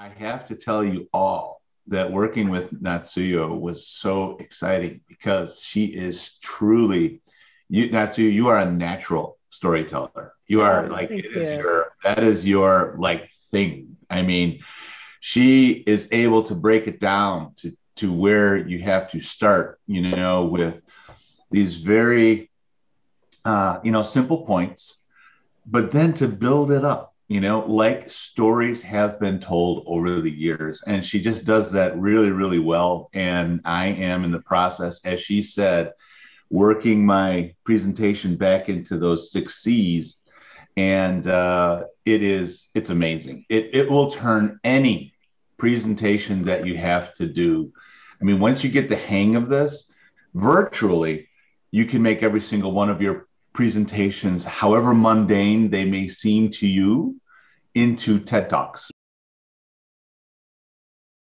I have to tell you all that working with Natsuyo was so exciting because she is truly, you, Natsuyo, you are a natural storyteller. You are like it is your that is your like thing. I mean, she is able to break it down to to where you have to start. You know, with these very uh, you know simple points, but then to build it up you know, like stories have been told over the years. And she just does that really, really well. And I am in the process, as she said, working my presentation back into those six C's. And uh, it is, it's amazing. It, it will turn any presentation that you have to do. I mean, once you get the hang of this, virtually, you can make every single one of your presentations, however mundane they may seem to you, into TED Talks.